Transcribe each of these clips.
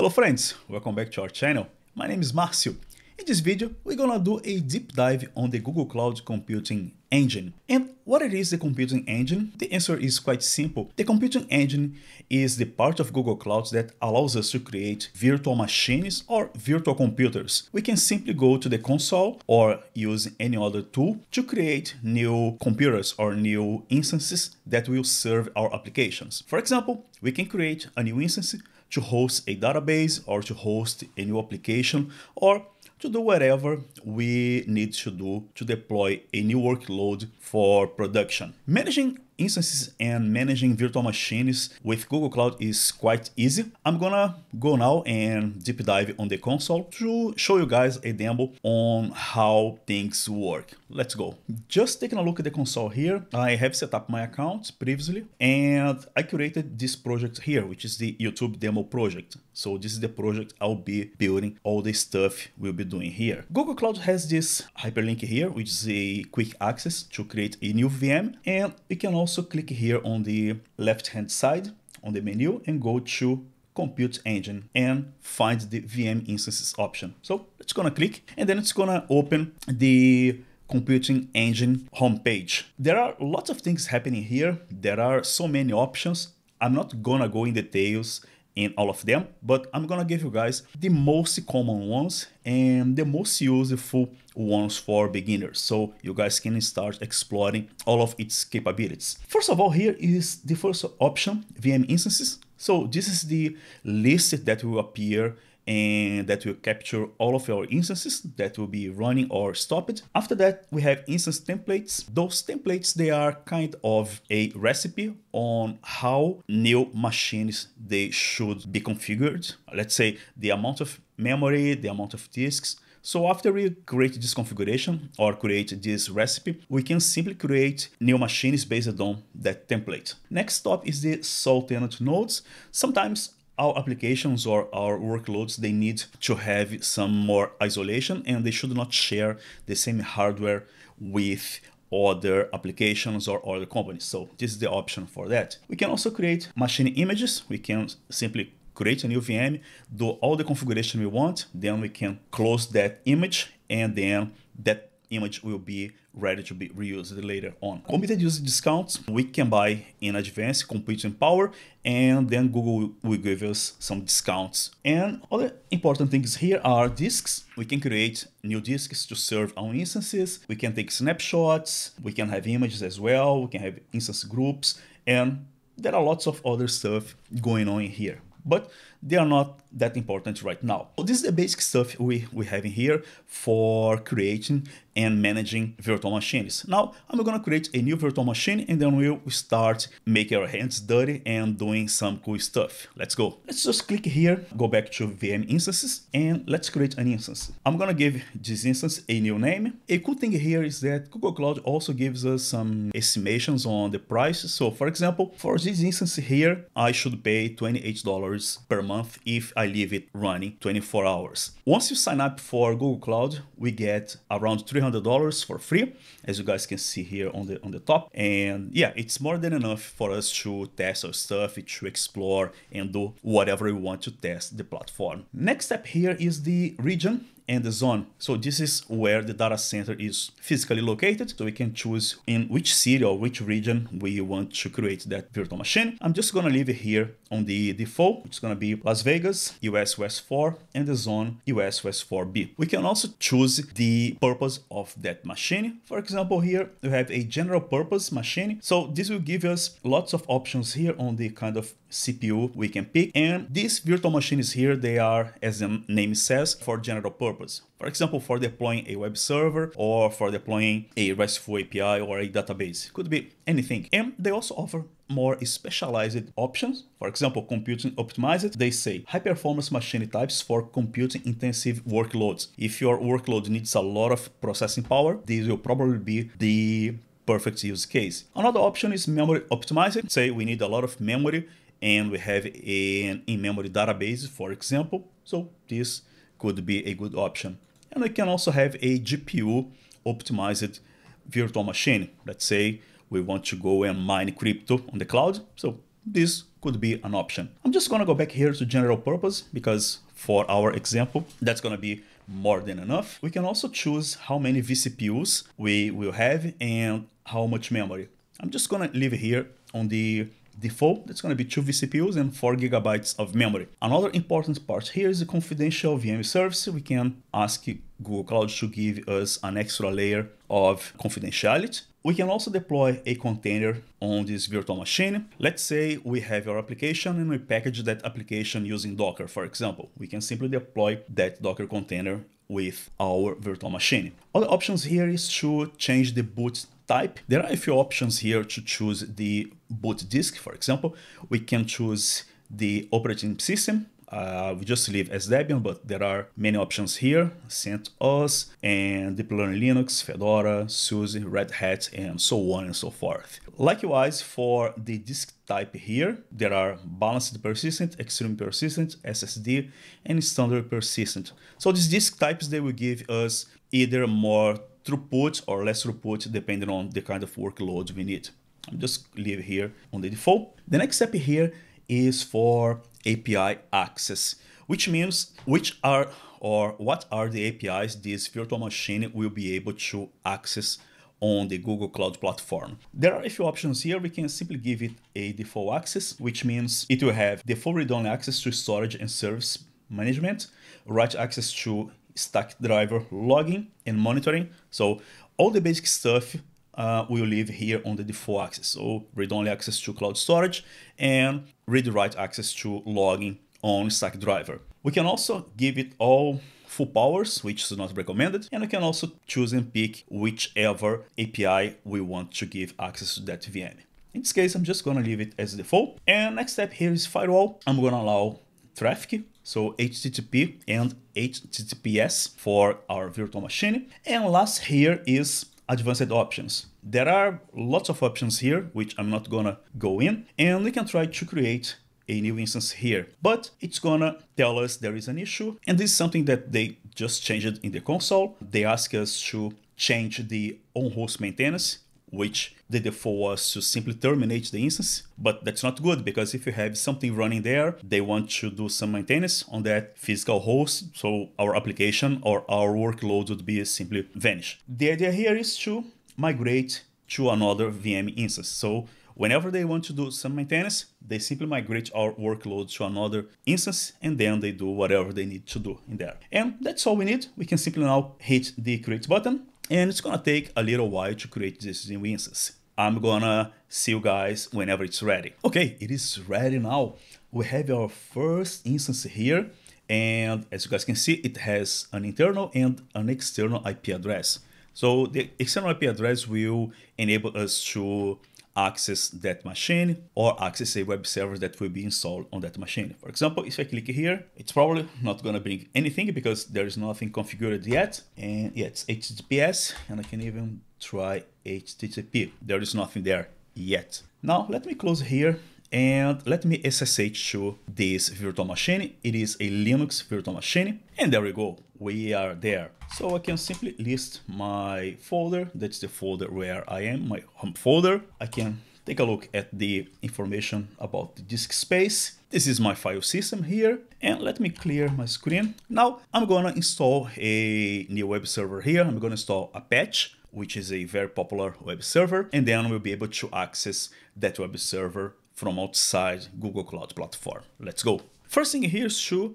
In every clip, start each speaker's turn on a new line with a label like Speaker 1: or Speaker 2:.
Speaker 1: Hello friends, welcome back to our channel. My name is Marcio. In this video, we're gonna do a deep dive on the Google Cloud Computing Engine. And what it is the computing engine? The answer is quite simple. The computing engine is the part of Google Cloud that allows us to create virtual machines or virtual computers. We can simply go to the console or use any other tool to create new computers or new instances that will serve our applications. For example, we can create a new instance to host a database or to host a new application or to do whatever we need to do to deploy a new workload for production. Managing instances and managing virtual machines with Google Cloud is quite easy. I'm gonna go now and deep dive on the console to show you guys a demo on how things work. Let's go. Just taking a look at the console here, I have set up my account previously and I created this project here, which is the YouTube demo project. So this is the project I'll be building all the stuff we'll be doing here. Google Cloud has this hyperlink here, which is a quick access to create a new VM. And you can also click here on the left-hand side on the menu and go to compute engine and find the VM instances option. So it's gonna click and then it's gonna open the computing engine homepage. There are lots of things happening here. There are so many options. I'm not gonna go in details in all of them, but I'm gonna give you guys the most common ones and the most useful ones for beginners so you guys can start exploring all of its capabilities. First of all, here is the first option, VM instances. So this is the list that will appear and that will capture all of our instances that will be running or stopped. After that, we have instance templates. Those templates, they are kind of a recipe on how new machines they should be configured. Let's say the amount of memory, the amount of disks, so after we create this configuration or create this recipe, we can simply create new machines based on that template. Next stop is the sole tenant nodes. Sometimes our applications or our workloads, they need to have some more isolation and they should not share the same hardware with other applications or other companies. So this is the option for that. We can also create machine images. We can simply create a new VM, do all the configuration we want, then we can close that image and then that image will be ready to be reused later on. Committed user discounts, we can buy in advance computing power and then Google will give us some discounts. And other important things here are disks. We can create new disks to serve our instances. We can take snapshots. We can have images as well. We can have instance groups and there are lots of other stuff going on here but they are not that important right now. So this is the basic stuff we, we have in here for creating and managing virtual machines. Now I'm gonna create a new virtual machine and then we'll start making our hands dirty and doing some cool stuff. Let's go. Let's just click here, go back to VM instances and let's create an instance. I'm gonna give this instance a new name. A cool thing here is that Google Cloud also gives us some estimations on the price. So for example, for this instance here, I should pay $28 per month if I leave it running 24 hours. Once you sign up for Google Cloud, we get around $300 for free, as you guys can see here on the on the top. And yeah, it's more than enough for us to test our stuff, to explore and do whatever we want to test the platform. Next step here is the region and the zone. So this is where the data center is physically located. So we can choose in which city or which region we want to create that virtual machine. I'm just gonna leave it here on the default. It's gonna be Las Vegas, US West 4, and the zone US West 4B. We can also choose the purpose of that machine. For example, here we have a general purpose machine. So this will give us lots of options here on the kind of CPU we can pick. And these virtual machines here, they are, as the name says, for general purpose. For example, for deploying a web server or for deploying a RESTful API or a database. Could be anything. And they also offer more specialized options. For example, computing optimized, they say high performance machine types for computing intensive workloads. If your workload needs a lot of processing power, this will probably be the perfect use case. Another option is memory optimized. Say we need a lot of memory and we have an in-memory database, for example. So this could be a good option. And we can also have a GPU optimized virtual machine. Let's say we want to go and mine crypto on the cloud. So this could be an option. I'm just gonna go back here to general purpose because for our example, that's gonna be more than enough. We can also choose how many vCPUs we will have and how much memory. I'm just gonna leave it here on the default, it's going to be two vCPUs and 4 gigabytes of memory. Another important part here is the confidential VM service. We can ask Google Cloud to give us an extra layer of confidentiality. We can also deploy a container on this virtual machine. Let's say we have our application and we package that application using Docker, for example. We can simply deploy that Docker container with our virtual machine. Other options here is to change the boot type. There are a few options here to choose the boot disk, for example. We can choose the operating system. Uh, we just leave as Debian, but there are many options here, CentOS, and Deep Learning Linux, Fedora, SUSE, Red Hat, and so on and so forth. Likewise, for the disk type here, there are balanced persistent, extreme persistent, SSD, and standard persistent. So these disk types, they will give us either more throughput or less throughput depending on the kind of workload we need. I'm just leave here on the default. The next step here is for API access, which means which are or what are the APIs this virtual machine will be able to access on the Google Cloud Platform. There are a few options here. We can simply give it a default access, which means it will have default read-only access to storage and service management, write access to Stackdriver logging and monitoring. So all the basic stuff uh, will live here on the default access. So read-only access to cloud storage and read-write access to logging on Stackdriver. We can also give it all full powers, which is not recommended, and we can also choose and pick whichever API we want to give access to that VM. In this case, I'm just gonna leave it as default. And next step here is firewall. I'm gonna allow traffic so HTTP and HTTPS for our virtual machine. And last here is advanced options. There are lots of options here, which I'm not gonna go in, and we can try to create a new instance here, but it's gonna tell us there is an issue. And this is something that they just changed in the console. They ask us to change the on-host maintenance which the default was to simply terminate the instance, but that's not good because if you have something running there, they want to do some maintenance on that physical host, so our application or our workload would be simply vanish. The idea here is to migrate to another VM instance. So whenever they want to do some maintenance, they simply migrate our workload to another instance and then they do whatever they need to do in there. And that's all we need. We can simply now hit the create button and it's gonna take a little while to create this new instance. I'm gonna see you guys whenever it's ready. Okay, it is ready now. We have our first instance here, and as you guys can see, it has an internal and an external IP address. So the external IP address will enable us to access that machine or access a web server that will be installed on that machine. For example, if I click here, it's probably not going to bring anything because there is nothing configured yet. And yeah, it's HTTPS and I can even try HTTP. There is nothing there yet. Now let me close here and let me SSH to this virtual machine. It is a Linux virtual machine and there we go. We are there. So I can simply list my folder. That's the folder where I am, my home folder. I can take a look at the information about the disk space. This is my file system here. And let me clear my screen. Now I'm gonna install a new web server here. I'm gonna install Apache which is a very popular web server, and then we'll be able to access that web server from outside Google Cloud Platform. Let's go. First thing here is to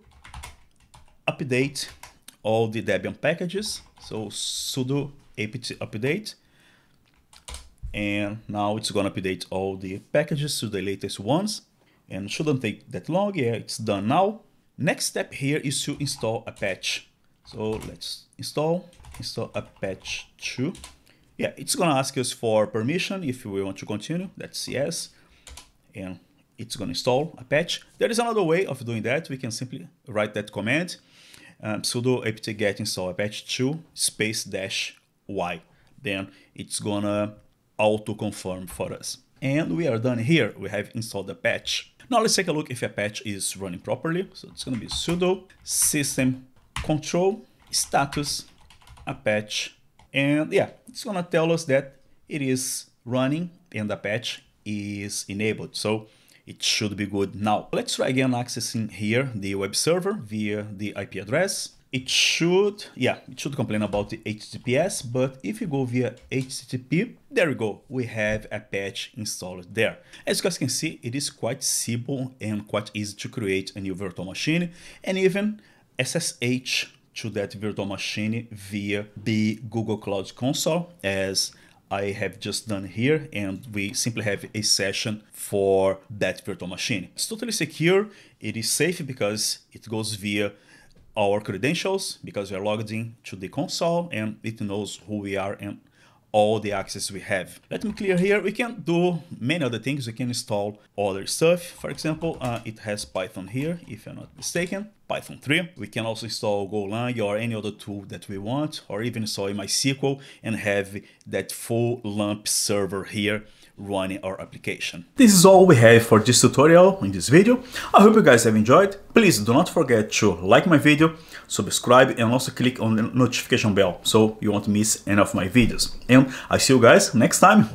Speaker 1: update all the Debian packages. So sudo apt update. And now it's gonna update all the packages to the latest ones. And shouldn't take that long, yeah, it's done now. Next step here is to install Apache. So let's install, install Apache 2. Yeah, it's gonna ask us for permission if we want to continue, that's yes and it's going to install Apache. There is another way of doing that. We can simply write that command, um, sudo apt-get install apache 2 space dash y. Then it's gonna auto confirm for us. And we are done here. We have installed the patch. Now let's take a look if Apache is running properly. So it's gonna be sudo system control status Apache. And yeah, it's gonna tell us that it is running and Apache is enabled. So it should be good now. Let's try again accessing here the web server via the IP address. It should, yeah, it should complain about the HTTPS, but if you go via HTTP, there we go, we have Apache installed there. As you guys can see, it is quite simple and quite easy to create a new virtual machine and even SSH to that virtual machine via the Google Cloud Console as I have just done here and we simply have a session for that virtual machine. It's totally secure, it is safe because it goes via our credentials because we are logged in to the console and it knows who we are and all the access we have. Let me clear here, we can do many other things, we can install other stuff. For example, uh, it has Python here, if I'm not mistaken, Python 3. We can also install Golang or any other tool that we want, or even install MySQL and have that full LAMP server here running our application. This is all we have for this tutorial in this video. I hope you guys have enjoyed. Please do not forget to like my video, subscribe and also click on the notification bell so you won't miss any of my videos. And I see you guys next time.